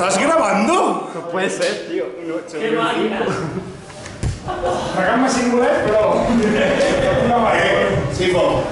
Estás grabando? No puede ser, tío. No, ¡Qué máquina! Fragama singular, però... Una Eh, Chico,